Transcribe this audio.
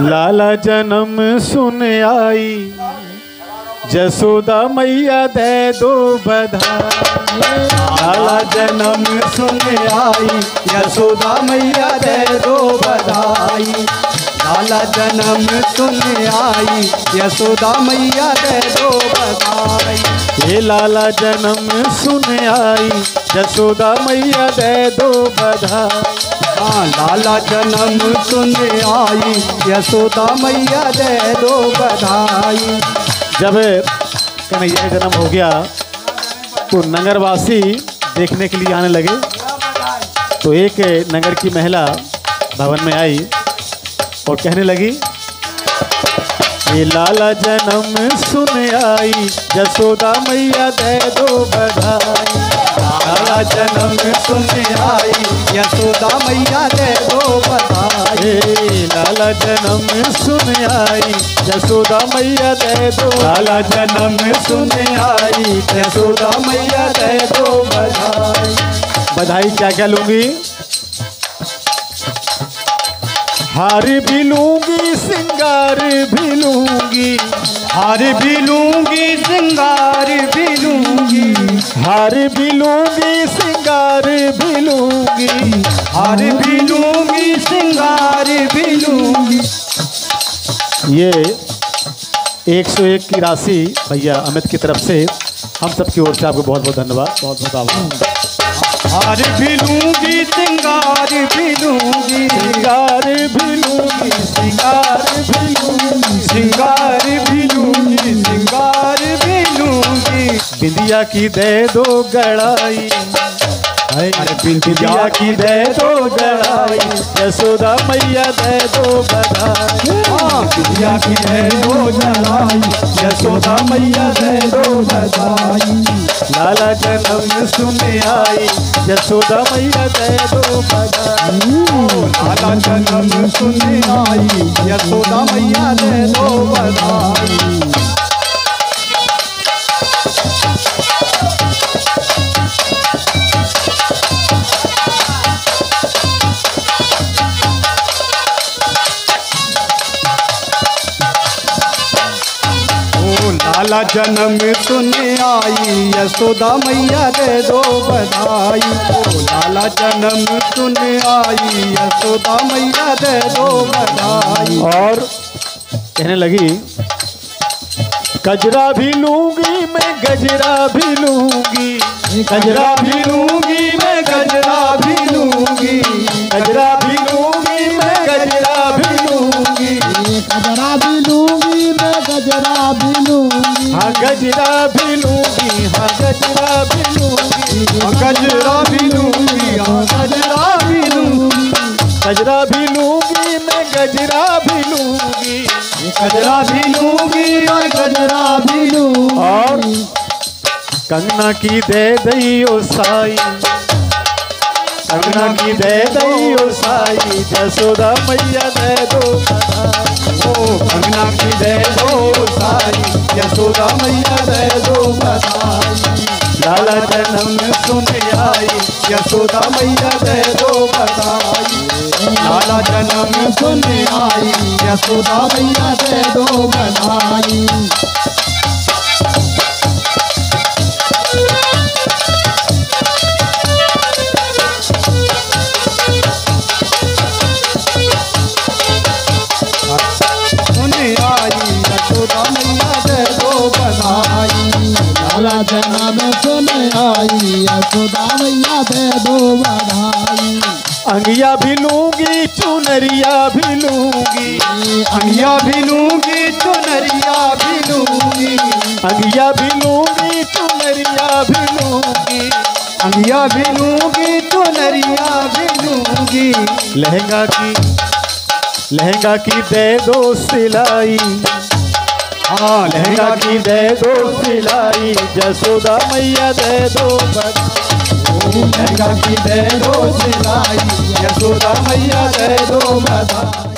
लाला जन्म सुन आई। जसोदा मैया दे दो बधाई। लाला जन्म सुन आई। यशोदा मैया दे दो बधाई। लाला जन्म सुन आई। यशोदा मैया दे दो बधाई। हे लाला जन्म सुन आई। जसोदा मैया दे दो बधाई। लाला जन्म सुन आई, यशोदा मैया दे दो बधाई। जब कन्हैया जन्म हो गया तो नगरवासी देखने के लिए आने लगे। तो एक नगर की महिला भवन में आई और कहने लगी, ये लाला जन्म सुन आई जसोदा मैया दे दो बधाई। लाला जन्म सुन आई यशोदा मैया दे दो बधाई। लाला जन्म सुन आई जसोदा मैया दे दो लाला जन्म सुन आई यशोदा मैया दे दो बधाई। बधाई क्या क्या लूँगी? हार भी लूँगी, सिंगार भी लूँगी। हार भी लूँगी, सिंगार हार भी लूँगी सिंगार भी लूँगी हार भी लूँगी सिंगार भी लूँगी ये 101 की राशि भैया अमित की तरफ़ से हम सबकी ओर से आपको बहुत बहुत धन्यवाद बहुत बहुत आभार। हार भी लूँगी सिंगार भी लूँगी सिंगार भी लूँगी सिंगार भी लूँगी बिंदिया की दे दो गड़ाई। अरे बिंदिया की दे दो गड़ाई। यशोदा मैया दे दो बधाई। हाँ, बिटिया की दे दो जलाई यशोदा मैया दे दो बधाई। लाला जन्म सुन आई। यशोदा मैया दे दो बधाई। लाला जन्म सुन आई। यशोदा मैया दे दो बधाई। लाला जन्म सुन आई यशोदा मैया दे दो बधाई। ओ लाला जन्म सुन आई यशोदा मैया दे दो बधाई। और कहने लगी गजरा भी लूँगी मैं गजरा भी लूँगी। गजरा भी लूँगी मैं गजरा भी लूँगी। गजरा भी लूँगी मैं गजरा भी लूँगी। गजरा भी लूँगी मैं गजरा भी लूँगी। गजरा भी लूँगी हाँ गजरा भी लूँगी हाँ, गजरा भी लूँगी हाँ, गजरा भी लूँगी गजरा भी लूँगी मैं गजरा भी लूँगी गजरा भी लूँगी और गजरा भी और कंगना की दे दई ओ साई। कंगना की दे ओ साई जसोदा मैया दे दो। ओ कंगना की दे दो साई यशोदा मैया दे दो लाला जन्म सुन आई यशोदा मैया दे दो बधाई लाला जन्म सुन आई यशोदा मैया दे दो बधाई दे बधाई अंगिया भी लूँगी, चुनरिया भी लूँगी। अंगिया भी लूँगी, चुनरिया भी लूँगी। अंगिया भी लूँगी, चुनरिया भी लूँगी। अंगिया भी लूँगी, चुनरिया भी लूँगी। लहंगा की लहंगा की दे दो सिलाई। हाँ लहंगा की दे दो सिलाई, जसोदा मैया दे दो लहंगा की दे दो सिलाई यशोदा मैया दे दो बधाई